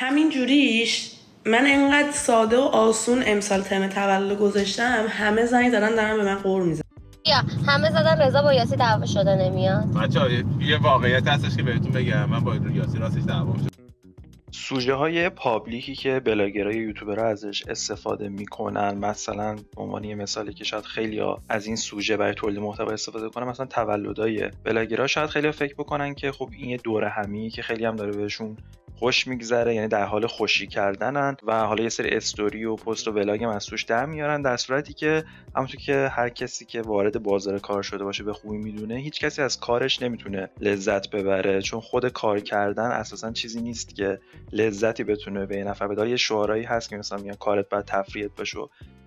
همین جوریش من انقدر ساده و آسون امسال تم تولد گذاشتم همه زنگ زدن دارن به من قور میزن یا همه زدن رضا با یاسی دعوا شده نمیاد. بچه یه واقعیت هستش که بهتون بگم من با یاسی راستش دعوام شد سوژه های پابلیکی که بلاگرای یوتیوبر ازش استفاده می‌کنن مثلا به عنوان یه مثالی که شاید خیلی ها از این سوژه برای تولید محتوا استفاده کنن مثلا تولدای بلاگرا شاید خیلی فکر بکنن که خب این یه دوره همی که خیلی هم داره بهشون خوش میگذره یعنی در حال خوشی کردنن و حالا یه سری استوری و پست و vlog هم از توش در میارن در صورتی که همونطور که هر کسی که وارد بازار کار شده باشه به خوبی می‌دونه هیچ کسی از کارش نمی‌تونه لذت ببره چون خود کار کردن اساسا چیزی نیست که لذتی بتونه به نفر بده. یه شعارایی هست که مثلا میگن کارت باید تفریحت باشه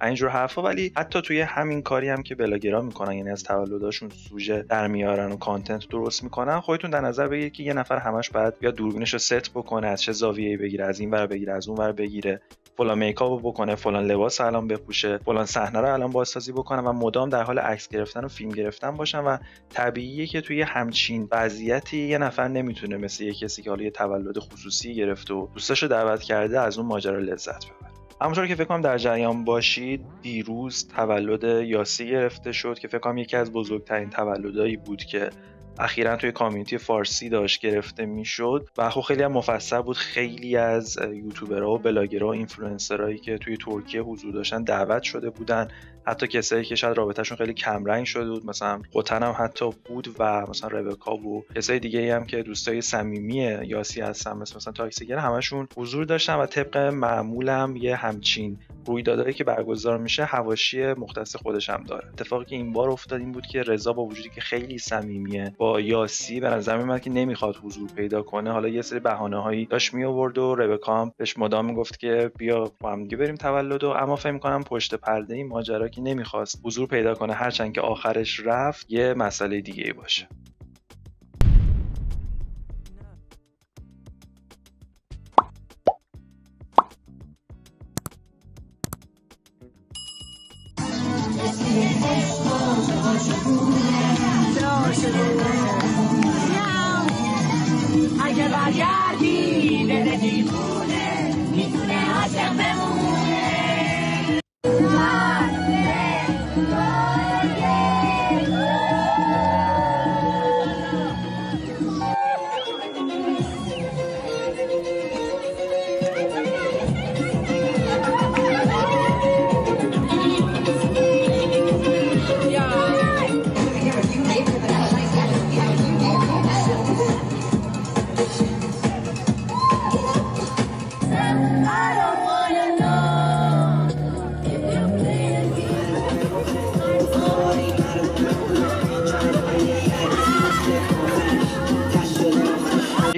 اینجور حرفا ولی حتی توی همین کاری هم که بلاگرا می‌کنن یعنی از تولداشون سوژه در میارن و content درست می‌کنن خودتون در نظر بگیرید که یه نفر همش باید یا دوربینش رو ست بکنه از چه زاویه‌ای بگیره از این ور بگیره از اون ور بگیره. فلان makeup بکنه فلان لباس الان بپوشه فلان صحنه رو الان بازسازی بکنه و مدام در حال عکس گرفتن و فیلم گرفتن باشن و طبیعیه که توی همچین وضعیتی یه نفر نمی‌تونه مثل یه کسی که حالا یه تولد خصوصی گرفته و دوستاشو دعوت کرده از اون ماجرا لذت ببره. همونطور که فکر کنم در جریان باشید دیروز تولد یاسی گرفته شد که فکر کنم یکی از بزرگترین تولدایی بود که اخیرا توی community فارسی داشت گرفته می‌شد و خب خیلی هم مفصل بود. خیلی از یوتیوبرها و بلاگرها و اینفلوئنسرایی که توی ترکیه حضور داشتن دعوت شده بودن. حتی کسایی که شاید رابطهشون خیلی کمرنگ شده بود مثلا قطن هم حتی بود و مثلا ربکا و کسای دیگه هم که دوستای صمیمی یاسی هستن مثل مثلا تاکسیگر همشون حضور داشتن و طبق معمولم یه همچین رویدادهایی که برگزار میشه هواشی مختص خودش هم داره. اتفاقی که این بار افتاد این بود که رضا با وجودی که خیلی صمیمیه با یاسی به نظر میاد که نمی‌خواد حضور پیدا کنه. حالا یه سری بهانه هایی داشت می آورد و ربکا هم بهش مدام می‌گفت که بیا با هم بریم تولد و اما فکر کنم پشت پرده این ماجرا که نمی‌خواست حضور پیدا کنه هرچند که آخرش رفت یه مسئله دیگه ای باشه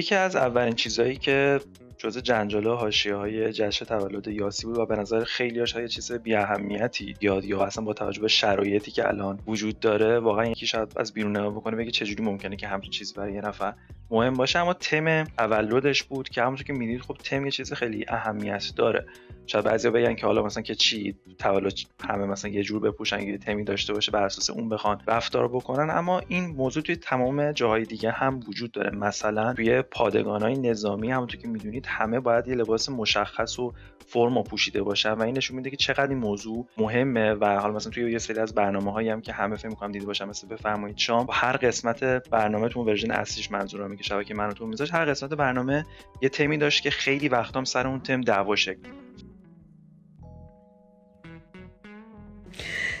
یکی از اولین چیزهایی که جزء جنجاله حاشیه های جشن تولد یاسی بود و به نظر خیلی هاش یه چیز بی اهمیتی یاد یا اصلا با توجه به شرایطی که الان وجود داره واقعا یکی شاید از بیرون نگاه بکنه بگه چجوری ممکنه که همچین چیزی برای یه نفر مهم باشه. اما تم تولدش بود که همونطور که می‌دید خب تم یه چیز خیلی اهمیت داره. شاید بعضیا بگن که حالا مثلا که چی تولد همه مثلا یه جور بپوشن یه تمی داشته باشه بر اساس اون بخوان رفتار بکنن. اما این موضوع توی تمام جاهای دیگه هم وجود داره. مثلا توی پادگانهای نظامی همونطور که می‌دونید همه باید یه لباس مشخص و فرم پوشیده باشن و این نشون میده که چقدر این موضوع مهمه. و حالا مثلا توی یه سری از برنامه هایی هم که همه فکر می‌کنم دیده باشن مثل بفرمایید شام. هر قسمت برنامه تو ورژن اصلیش منظورم که شبکه من تو میذاش. هر قسمت برنامه یه تمی داشت که خیلی وقتام سر اون تم دعوا شکل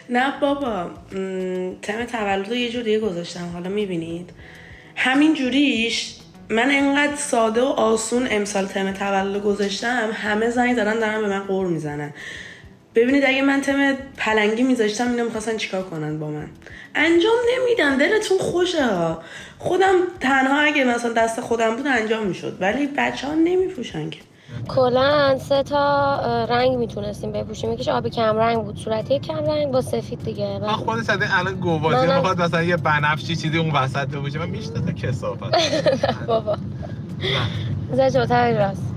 نه بابا تم تولد رو یه جور دیگه گذاشتم. حالا می‌بینید. همین جوریش من انقدر ساده و آسون امسال تم تولد گذاشتم همه زنگ زدن دارن به من قور می‌زنن. ببینید اگه من تم پلنگی میذاشتم اینا می‌خواستن چیکار کنن با من؟ انجام نمیدن. دلتون خوشه ها. خودم تنها اگه مثلا دست خودم بود انجام می‌شد. ولی بچه ها نمیپوشن که. کلا سه تا رنگ می‌تونستیم بپوشیم. یکیش آبی کم رنگ بود صورتی کم رنگ با سفید دیگه. من و خودش از الان گوازی منم- می‌خواد مثلا یه بنفشی چیزی اون وسط بپوشه من می‌شناسم کسافت. بابا. جلوتر راست.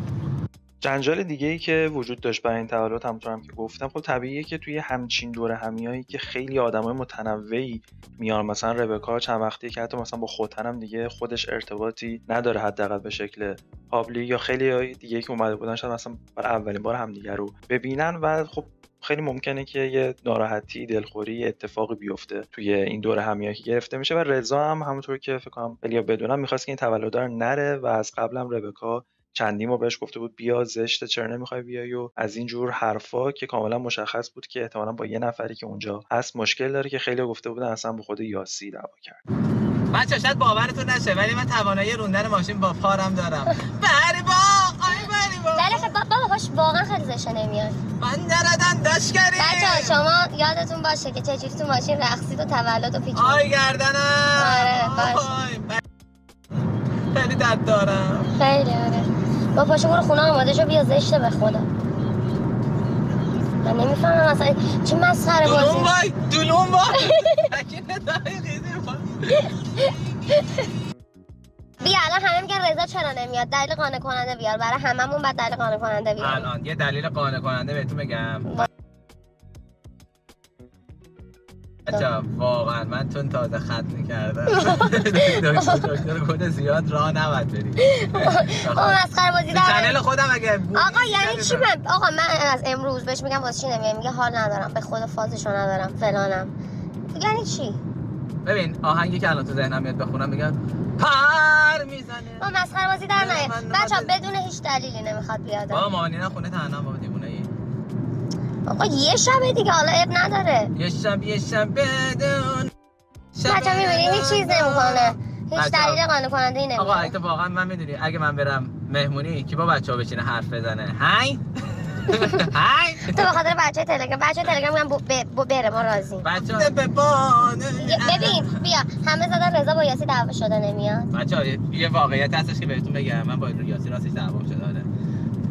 جنجال دیگه ای که وجود داشت برای این تولد همونطور هم که گفتم خب طبیعیه که توی همچین دور همیایی که خیلی آدمای متنوعی میان مثلا ربکا چند وقتی که حتی مثلا با خوتن دیگه خودش ارتباطی نداره حداقل به شکل پابلی یا خیلی دیگه که اومده بودن شاید مثلا برای اولین بار همدیگه رو ببینن و خب خیلی ممکنه که یه ناراحتی دلخوری اتفاقی بیفته توی این دور همیایی که گرفته میشه. و رضا هم همونطور که فکر کنم بدونم می‌خواست که این تولد رو نره و از قبلم ربکا چندین ما بهش گفته بود بیا زشت چرا نمی‌خوای بیای و از این جور حرفا که کاملا مشخص بود که احتمالا با یه نفری که اونجا هست مشکل داره که خیلی گفته بودن اصلا به خود یاسی دعوا کرد. بچه شاید باورتون نشه ولی من توانایی روندن ماشین با پارم دارم. بری با آی بری با ولی خب بابا باش واقعا خیلی زشته نمیاد. من دردن داشکری بچه شما یادتون باشه که چجوری تو ماشین رقصید و تولد و پیچ آی گردنم. آره، باشه. آی، ب- خیلی درد دارم. خیلی آره. با پاشو برو خونه آماده شو بیا زشته به خدا. من نمی‌فهمم اصلا چه مسخره دلون بازی. دلون وای. قیدی وای. بیا الان همه میگن رضا چرا نمیاد؟ دلیل قانع کننده بیار برای هممون بعد دلیل قانع کننده بیار. الان یه دلیل قانع کننده بهتون بگم. بچه واقعا من چون تازه ختم کردم دکتر کد زیاد راه نباید بریم. آقا مسخره بازی در چنل خودم اگه آقا یعنی چی من آقا من از امروز بهش میگم واسه چی نمیاد میگه حال ندارم. به خدا فازشو ندارم. فلانم. یعنی چی؟ ببین آهنگی که الان تو ذهنم میاد بخونم میگن پر می‌زنه. ما مسخره بازی در نه، بچه من- بدون هیچ دلیلی نمی‌خواد بیاد. بابا مامانینا خونه تنها بابا آقا یه شبه دیگه حالا اب نداره. یه شب یه شب بدون بچه می‌بینی هیچ چیز نمی‌کنه هیچ. دلیل قانع کننده ای آقا واقعا من می‌دونی اگه من برم مهمونی کی با بچه ها بچینه حرف بزنه؟ های های تو به خاطر بچه تلگرام بچه تلگرام ب- بره ما راضیم. بچه ببین بیا. همه زدن رضا با یاسی دعوا شده نمیاد. بچه یه واقعیت هستش که بهتون بگم. من با یاسی راستش دعوام شده آره.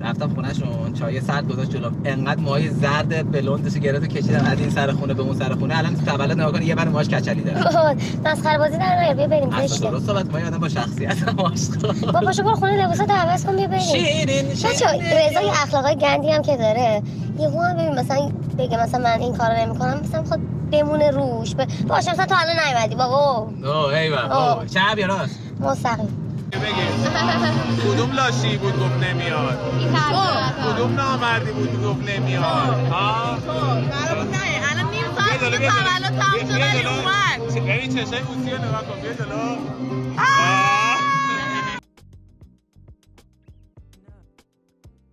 رفتم خونهشون چای سرد گذاشت جلوم انقدر موهای زرد بلوندش گرفت و کشیدم. از این سر خونه به اون سر خونه. الان تو تولد نگاه یه بر موهاش کچلی داره. مسخره بازی در نیار. بیا بریم زشته درست صحبت ما آدم با شخصیت عاشق. با پاشو برو خونه لباسات عوض کن بیا بریم. شیرین بچه شیرین رضا یه اخلاقای گندی هم که داره. یهو هم ببین مثلا بگه مثلا من این کارو نمی‌کنم. مثلا خود بمونه روش. باشه مثلا تو الان نیومدی بابا. اوه ایول آه. اوه. چپ یا راست؟ مستقیم. کدوم لاشی بود گفت نمیاد؟ کدوم نامردی بود گفت نمیاد؟ ها الان نیم ساعت دیگه. تولد تموم شد ولی. اومد. ببین چشای اوسی رو نگاه کن. بیا جلو.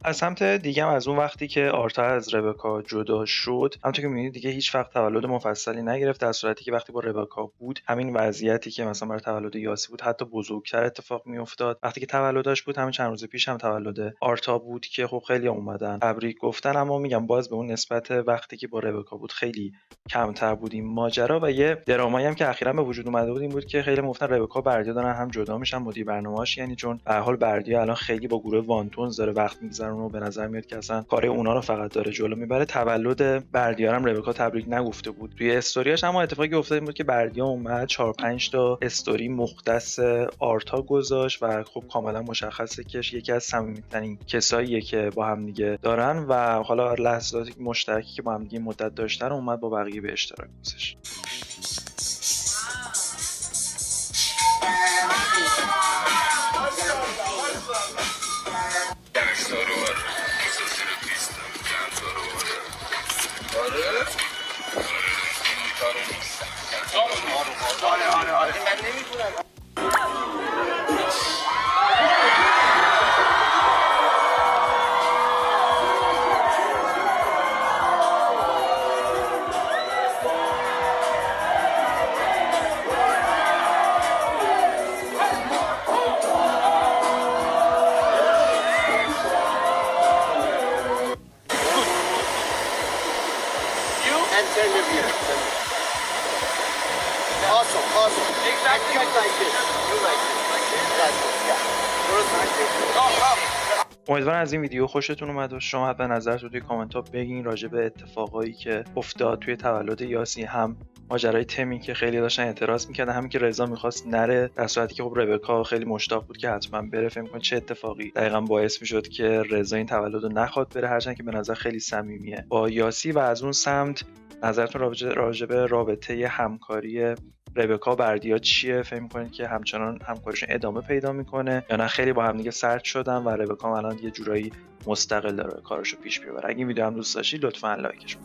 از سمت دیگه هم از اون وقتی که آرتا از ربکا جدا شد همونطور که می‌بینید دیگه هیچ وقت تولد مفصلی نگرفت در صورتی که وقتی با ربکا بود همین وضعیتی که مثلا برای تولد یاسی بود حتی بزرگتر اتفاق میافتاد. وقتی که تولدش بود همین چند روز پیش هم تولد آرتا بود که خب خیلی اومدن تبریک گفتن اما میگم باز به اون نسبت وقتی که با ربکا بود خیلی کمتر بود این ماجرا. و یه درامایی هم که اخیرا به وجود اومده بود این بود که خیلی گفتن ربکا بردیا دارن هم جدا میشن مدیر برنامه‌اش. یعنی چون به حال بردیا الان خیلی با گروه وانتونز داره وقت میگذرونه. و به نظر میاد که اصلا کار اونا رو فقط داره جلو می‌بره. تولد بردیا هم ربکا تبریک نگفته بود. توی استوریاش اما اتفاقی افتاد این بود که بردیا اومد 4 5 تا استوری مختص آرتا گذاشت و خب کاملا مشخصه که یکی از صمیمیترین کساییه که با هم دیگه دارن و حالا لحظات مشترکی که با هم دیگه مدت داشتن اومد با بقیه به اشتراک گذاشت. Hadi hadi hadi. Ben neyi kurarım? and turn. Awesome, awesome. Exactly. Like this. You like this. Yeah. امیدوارم از این ویدیو خوشتون اومد و شما به نظرتون توی کامنت ها بگین راجع به اتفاقایی که افتاد توی تولد یاسی هم ماجرای تمی که خیلی داشتن اعتراض می‌کردن همین که رضا می‌خواست نره در صورتی که خب ربکا خیلی مشتاق بود که حتما بره فکر کنید چه اتفاقی دقیقا باعث می‌شد که رضا این تولد رو نخواد بره هرچند که به نظر خیلی صمیمیه با یاسی و از اون سمت نظرتون راجع به رابطه همکاری ربکا بردیا چیه؟ فکر می‌کنید که همچنان همکاریشون ادامه پیدا می‌کنه یا نه؟ خیلی با هم دیگه سرد شدن و ربکا الان یه جورایی مستقل داره کارشو پیش بیاره اگه این ویدیو هم دوست داشتید لطفا لایکش